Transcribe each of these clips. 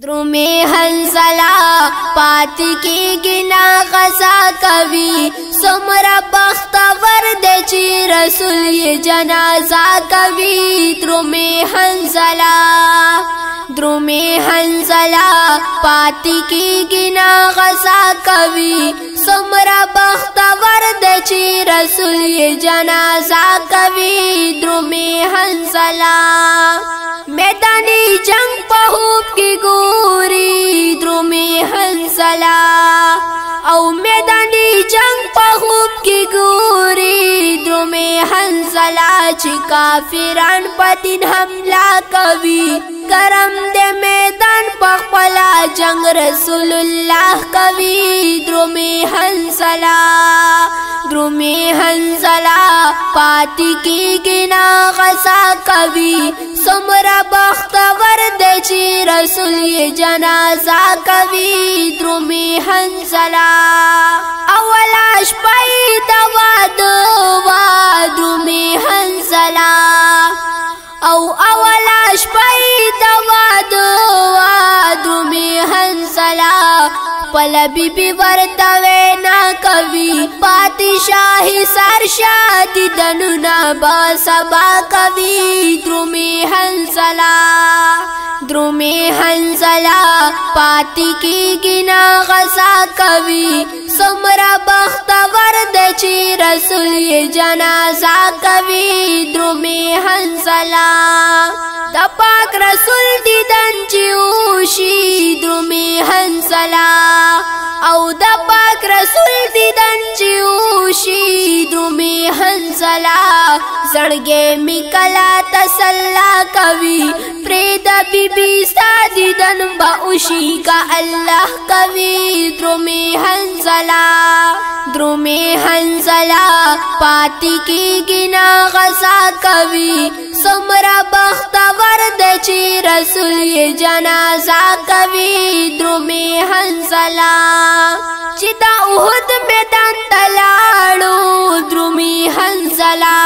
درومې حنسلا پاتې کېږي نه غزا کوي څومره بختور دی چې رسول یې جنازه کوي درومې حنسلا درومې حنسلا پاتې کېږي نه غزا کوي څومره بختور دی چې رسول یې جنازه کوي درومې حنسلا میدانی جنگ په خوب کې ګوري درومي حنسلا او میدانی جنگ په خوب کې ګوري درومي حنسلا چې کافران په دین حمله کوي کرم دې میدان په خپل جنگ رسول الله کوي درومي حنسلا پاتې کېږي نه غسا کوي څومره بختور دی چې رسول یې جنازه کوي درومي حنزله اوله شپه یې د واده وه درومي حنزله او اوله شپه یې د واده وه درومي حنزله خپله بیبي ورته وینا کوي پاتې شاهي سر شاد دنونا با سبا کوي درومي حنزلا درومي حنزلا پاتې کېږي نه غزا کوي څومره بختور د چې رسول یې جنازه کوي درومي حنزلا د پاک رسول دیدن چې وشي درومي حنزلا خوشی درومی حنزلا زړګې می تسلا کوي پریدا بیبي سادي دن با کا الله کوي درومی حنزلا رومي حنزلا پاتې کېږي نه غزا کوي څومره بختور دی چې رسول یې جنازه کوي درومي حنزلا چې دا احد میدان ته لاړو درومي حنزلا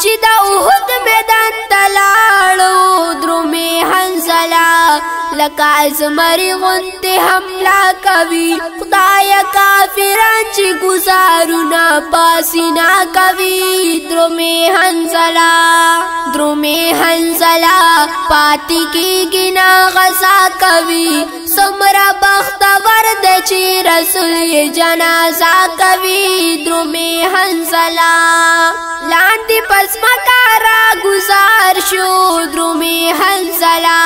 چې دا احد میدان ته لاړو لکه ازمری غوندې حمله کوي خدای کافران چې ګزارونه پاسې نه کوي درومې حنزله درومې حنزله پاتې کېږي نه غذا کوي څومره بختور دی چې رسول یې جنازه کوي درومې حنزله لاندې پس مکه را ګزار شو درومې حنزله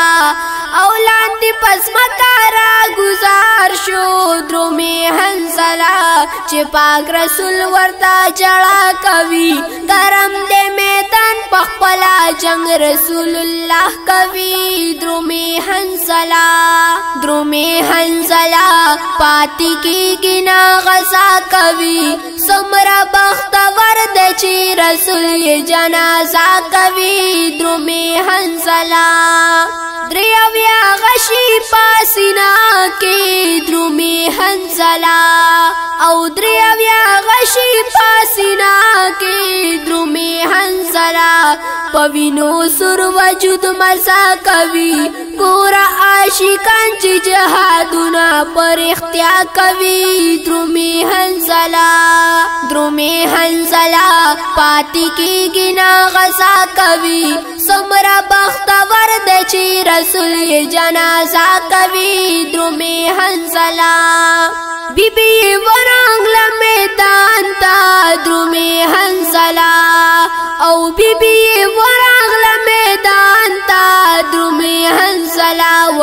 اولا دی پس مکارا گزار شو درومی حنسلا چه پاک رسول ورتا جڑا کوي درم دې میدان پخپلا جنگ رسول الله کوي درومی حنسلا درومی حنسلا پاتی کی گنا غزا کوي سمرا بختور د چی رسول جنازه کوي درومی حنسلا غشی پاسینا کې درومي حنزلا او دریا بیا غشی پاسینا کې درومي حنزلا पवीनो सुरवा जुद मसा कवि पूरा आशिकांच जहादुना पर इख्तिया कवि द्रुमी हंसला द्रुमी हंसला पाती की गिना गसा कवि समरा बख्तवर दची रसुल जनाजा कवि द्रुमी हंसला बीबी वरांगला मैदान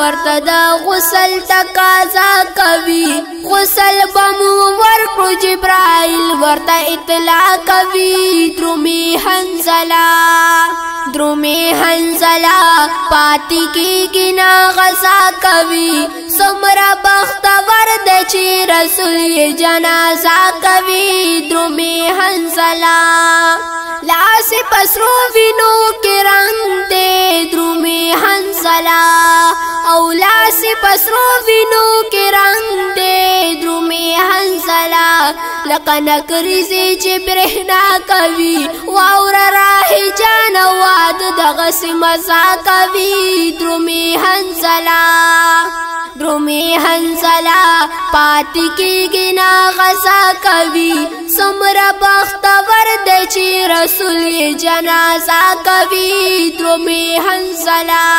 ورته د غسل تقاضا کوي غسل بمو ورکړو جبرائیل ورته اطلاع کوي درومي حنزلا درومي حنزلا پاتې کېږي نه غذا کوي څومره بختور دی چې رسول یې جنازه کوي درومي حنزلا داسې پسرو وینو کې رنگ دې درومي حنزلا او لاسې پسرو وینو کې رنگ دې درومي حنزلا لقنا کریزي چې برهنا کوي واور راه جان واد دغه سمزا کوي درومي حنزلا درومی حنزلا پاتی کی گنا غزا کوي سمر بختور چې رسول جنازه کوي درومي حنزلا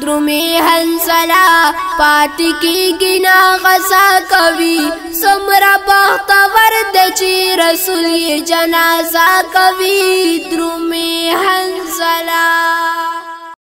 درومي حنزلا پات کې گنا غزا کوي سمرا بخت ورد چې رسول جنازه کوي درومي حنزلا